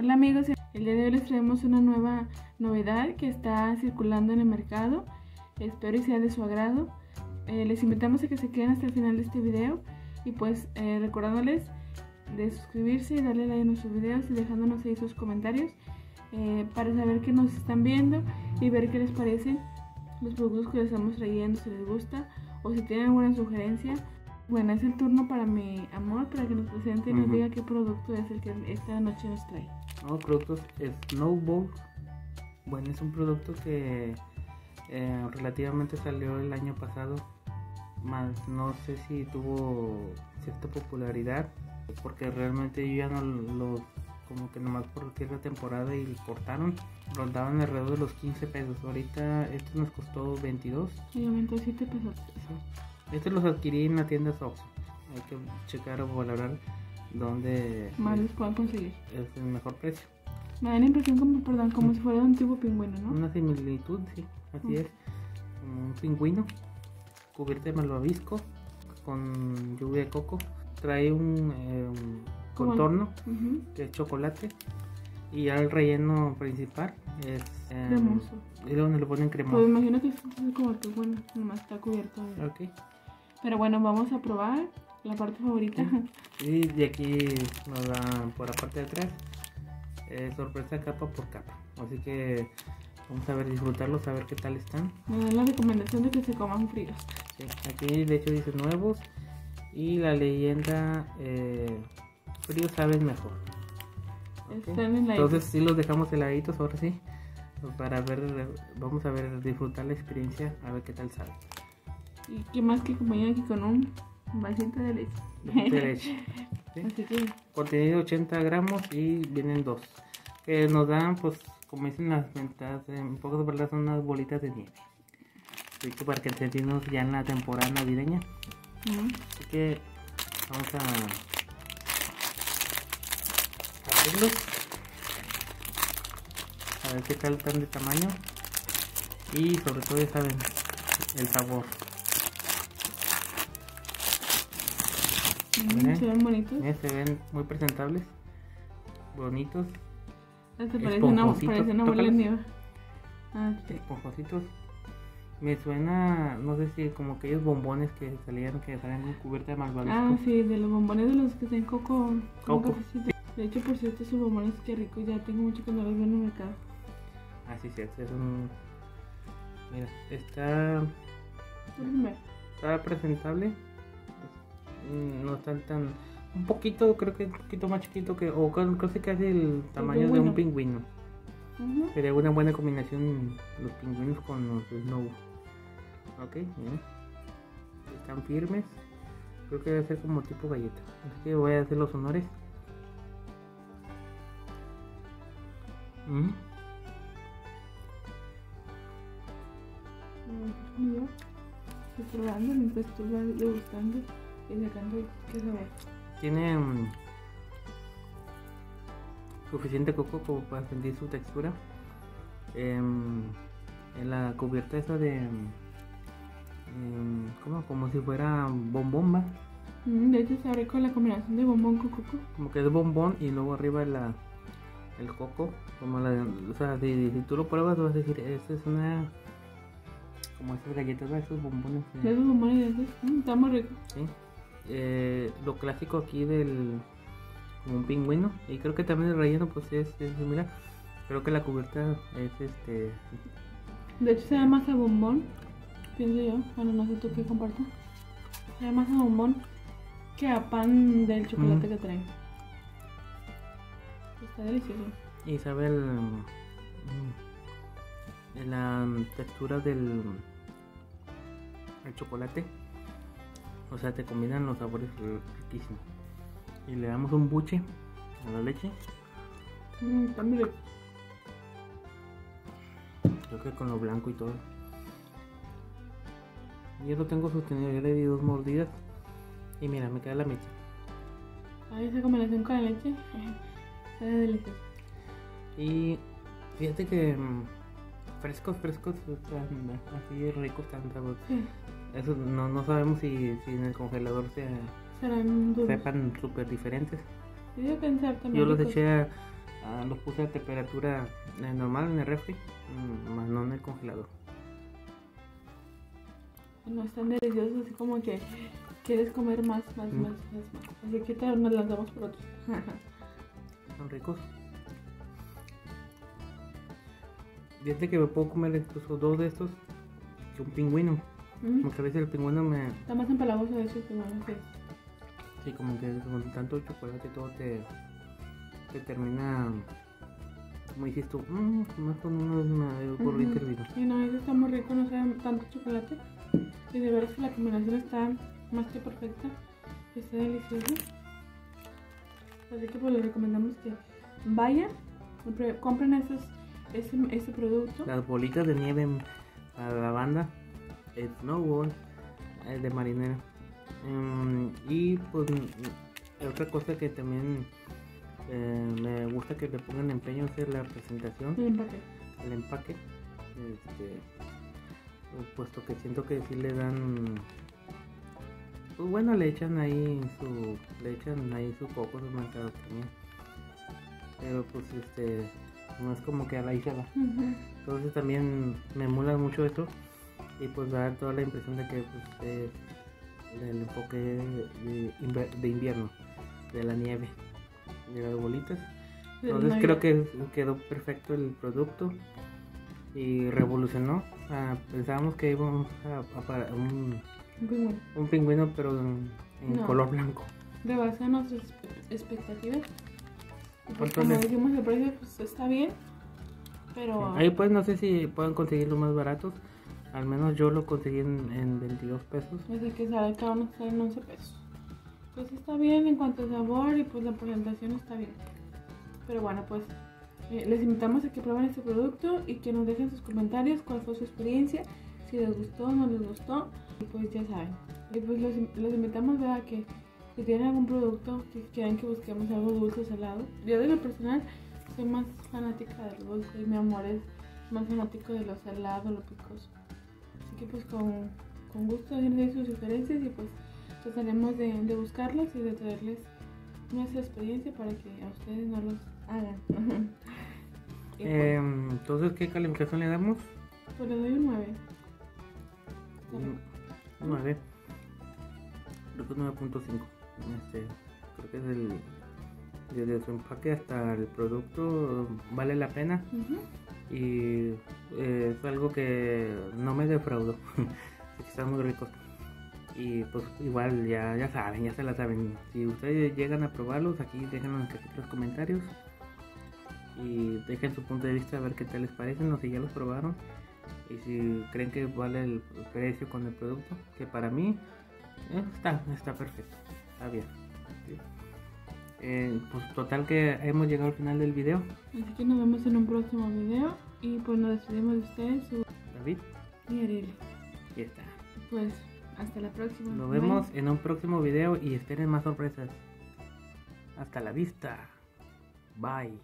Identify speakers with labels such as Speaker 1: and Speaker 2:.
Speaker 1: Hola amigos, el día de hoy les traemos una nueva novedad que está circulando en el mercado. Espero y sea de su agrado. Eh, les invitamos a que se queden hasta el final de este video y pues eh, recordándoles de suscribirse y darle like a nuestros videos y dejándonos ahí sus comentarios eh, para saber que nos están viendo y ver qué les parecen los productos que les estamos trayendo, si les gusta o si tienen alguna sugerencia. Bueno, es el turno para mi amor para que nos presente y nos diga qué producto es el que esta noche nos trae.
Speaker 2: Nuevos productos Snowball. Bueno, es un producto que eh, relativamente salió el año pasado, más no sé si tuvo cierta popularidad, porque realmente yo ya no lo, como que nomás por cierta temporada y cortaron, rondaban alrededor de los 15 pesos. Ahorita este nos costó 22.
Speaker 1: Y aumentó 7 pesos.
Speaker 2: Estos los adquirí en la tienda Sox. Hay que checar o valorar dónde
Speaker 1: Más los puedan conseguir.
Speaker 2: es el mejor precio.
Speaker 1: Me da la impresión como, perdón, como si fuera un tipo pingüino, ¿no?
Speaker 2: Una similitud, sí, así
Speaker 1: Mm.
Speaker 2: es. Un pingüino cubierto de malvavisco con lluvia de coco. Trae un eh, un contorno que es chocolate. Y ya el relleno principal es. eh,
Speaker 1: Cremoso.
Speaker 2: Y donde lo ponen
Speaker 1: Pues
Speaker 2: cremoso.
Speaker 1: imagino que es como el pingüino, nomás está cubierto. de-
Speaker 2: Ok.
Speaker 1: Pero bueno, vamos a probar la parte favorita.
Speaker 2: Y de aquí nos dan por la parte de atrás. eh, sorpresa capa por capa. Así que vamos a ver, disfrutarlos, a ver qué tal están.
Speaker 1: Me dan la recomendación de que se coman fríos.
Speaker 2: Sí, aquí de hecho dice nuevos y la leyenda eh, frío saben mejor.
Speaker 1: Están en la
Speaker 2: Entonces sí los dejamos heladitos ahora sí para ver, vamos a ver, disfrutar la experiencia, a ver qué tal sabe.
Speaker 1: Y qué más que acompañar aquí con un vasito de leche.
Speaker 2: De leche. ¿sí?
Speaker 1: Así que
Speaker 2: Contenido 80 gramos y vienen dos. Que nos dan, pues, como dicen las ventas, en pocas palabras son unas bolitas de nieve. Así que para que sentirnos ya en la temporada navideña.
Speaker 1: ujú.
Speaker 2: Así que vamos a abrirlos. A ver qué tal están de tamaño. Y sobre todo ya saben el sabor. Miren.
Speaker 1: se ven bonitos.
Speaker 2: Miren, se ven muy presentables. Bonitos.
Speaker 1: Hasta parece una, parece una bola de nieve. Ah, sí.
Speaker 2: esponjositos. Me suena, no sé si como aquellos bombones que salían, que salían con cubierta de malvavisco.
Speaker 1: Ah, sí, de los bombones de los que tienen coco.
Speaker 2: Coco.
Speaker 1: De hecho, por cierto, esos bombones qué ricos. Ya tengo mucho que no los veo en el mercado.
Speaker 2: Ah, sí, cierto, es un... Mira, está, está presentable. Mm, No están tan... Un poquito, creo que un poquito más chiquito que... O ca- casi casi el tamaño de un pingüino.
Speaker 1: Ujú.
Speaker 2: Sería una buena combinación los pingüinos con los snow. Ok, miren. Están firmes. Creo que debe ser como tipo galleta. Así que voy a hacer los honores. Mm,
Speaker 1: yo Estoy probando mientras tú vas degustando qué sabor.
Speaker 2: Tiene mm, suficiente coco como para sentir su textura. Em, en la cubierta esa de... em, ¿Cómo? Como si fuera bombón, ¿va?
Speaker 1: Mm, de hecho, está rico la combinación de bombón con coco.
Speaker 2: como que es bombón y luego arriba la el coco como la o sea si, si tú lo pruebas vas a decir esta es una como esas galletas esos bombones
Speaker 1: De esos bombones de esos. Mm, está muy rico.
Speaker 2: ¿sí? Eh, lo clásico aquí del como un pingüino y creo que también el relleno pues es, es similar creo que la cubierta es este
Speaker 1: De hecho, se llama más a bombón. Pienso yo. Bueno, no sé tú qué comparto. Se llama más a bombón que a pan del chocolate
Speaker 2: Mm.
Speaker 1: que traen. Está delicioso.
Speaker 2: y sabe el, mm, la textura del el chocolate o sea te combinan los sabores riquísimos y le damos un buche a la leche
Speaker 1: Mm, rico.
Speaker 2: creo que con lo blanco y todo yo lo tengo sostenido ya le di dos mordidas y mira me queda la mitad
Speaker 1: Ahí esa combinación con la leche. Está delicioso.
Speaker 2: y fíjate que mm, frescos frescos están así ricos tan sabrosos
Speaker 1: Sí.
Speaker 2: Eso no, no sabemos si, si en el congelador se
Speaker 1: Serán duros.
Speaker 2: sepan súper diferentes.
Speaker 1: Yo pensar también.
Speaker 2: Yo los eché a, los puse a temperatura eh, normal en el refri, mm, más no en el congelador.
Speaker 1: No están deliciosos, así como que quieres comer más, más,
Speaker 2: Mm.
Speaker 1: más, más, más. Así que te nos lanzamos por otros.
Speaker 2: Son ricos. Fíjate que me puedo comer incluso dos de estos que un pingüino.
Speaker 1: Mm.
Speaker 2: Porque a veces el pingüino me.
Speaker 1: Está más empalagoso eso que bueno que
Speaker 2: Sí, como que con tanto chocolate y todo te. te termina. Como dices tú, mmm, más con unos me por bien servido.
Speaker 1: Sí, no, eso está muy rico, no sabe tanto chocolate. Y de verdad que la combinación está más que perfecta. Está delicioso. Así que pues les recomendamos que vayan, compre- compren esos, ese, ese producto.
Speaker 2: Las bolitas de nieve a la banda, el snowball, el de marinera. Mm, y pues mm, otra cosa que también eh, me gusta que le pongan empeño es la presentación,
Speaker 1: Y empaque.
Speaker 2: el empaque. Este, puesto que siento que si le dan pues bueno le echan ahí su le echan ahí su coco su mercado también pero pues este no es como que a la hija entonces también me emula mucho eso y pues da toda la impresión de que pues, es el enfoque de, de invierno, de la nieve, de las bolitas. Entonces creo que quedó perfecto el producto y revolucionó. Ah, pensábamos que íbamos a, a un,
Speaker 1: Un pingüino.
Speaker 2: un pingüino pero en, en
Speaker 1: No.
Speaker 2: color blanco.
Speaker 1: Rebasa nuestras espe- expectativas. Y pues
Speaker 2: ¿Cuánto
Speaker 1: como dijimos el precio pues está bien. Pero
Speaker 2: Ahí pues no sé si pueden conseguirlo más baratos. Al menos yo lo conseguí en, en 22 pesos.
Speaker 1: Desde que sale cada uno sale en 11 pesos. Pues está bien en cuanto a sabor y pues la presentación está bien. Pero bueno, pues eh, les invitamos a que prueben este producto y que nos dejen sus comentarios, cuál fue su experiencia, si les gustó o no les gustó. Y pues ya saben. Y pues los, los invitamos a que si tienen algún producto que quieran que busquemos algo dulce o salado. Yo de lo personal soy más fanática del dulce y mi amor es más fanático de lo salado, lo picoso. Que pues con, con gusto denle sus sugerencias y pues trataremos de, de buscarlas y de traerles nuestra experiencia para que a ustedes no los hagan. pues,
Speaker 2: Eh, entonces, ¿qué calificación le damos?
Speaker 1: pues le doy un 9.
Speaker 2: Un 9. Creo que es 9.5. Este, creo que es el. Desde su empaque hasta el producto vale la pena y eh, es algo que no me defraudó. Están muy ricos. Y pues igual ya, ya saben, ya se la saben. Si ustedes llegan a probarlos, aquí déjenlo en los comentarios. Y dejen su punto de vista a ver qué tal les parecen o si ya los probaron. Y si creen que vale el precio con el producto, que para mí eh, está, está perfecto, está bien. Eh, pues total que hemos llegado al final del video.
Speaker 1: Así que nos vemos en un próximo video y pues nos despedimos de ustedes, su
Speaker 2: David,
Speaker 1: y Ariel.
Speaker 2: y está.
Speaker 1: Pues hasta la próxima.
Speaker 2: Nos
Speaker 1: Bye.
Speaker 2: vemos en un próximo video y esperen más sorpresas. Hasta la vista. Bye.